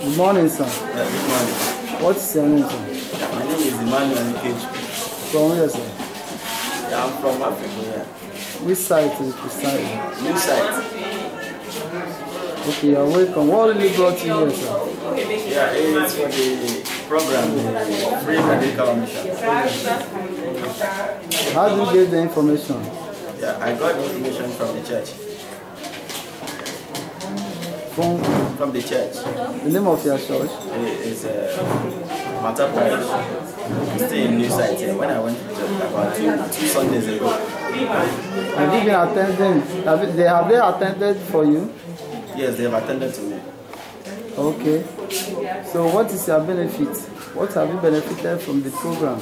Good morning, sir. Yeah, good morning. What is your name, sir? Yeah, my name is Emmanuel Nkej. From where, sir? Yeah, I'm from Afikpo. Yeah. Which site is precisely? New site. Okay, you're welcome. What really brought you here, sir? Yeah, it's for the program, the free medical mission. How did you get the information? Yeah, I got the information from the church. From From the church. the name of your church? It- It's uh, Mata Parish. I'm still in new site here. When I went to church about two, two Sundays ago, Have you been attending? Have you, they have they attended for you? yes, they have attended to me. Okay. So what is your benefit? What have you benefited from the program?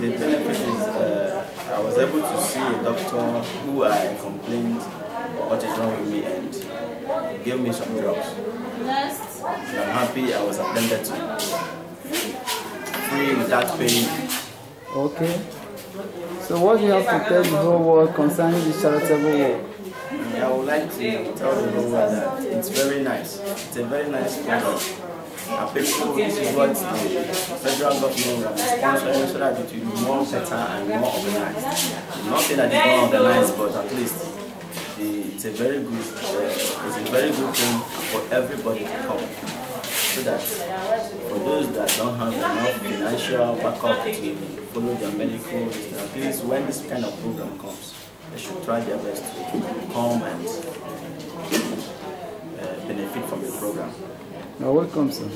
The benefit is uh, I was able to see a doctor who I complained what is wrong with me and he gave me some drugs. And I'm happy I was attended to. Free without paying. Okay. So what do you have to tell the whole world concerning the charitable work? Mm, I would like to tell the whole world that it's very nice. It's a very nice program. And people, this is what the federal government is sponsoring so that it will be more better and more organized. I'm not saying that it's more organized, but at least it's a very good, uh, it's a very good thing for everybody to come. So that for those that don't have enough financial backup to follow their medical, at least when this kind of program comes, they should try their best to come and uh, benefit from the program. You're welcome, sir.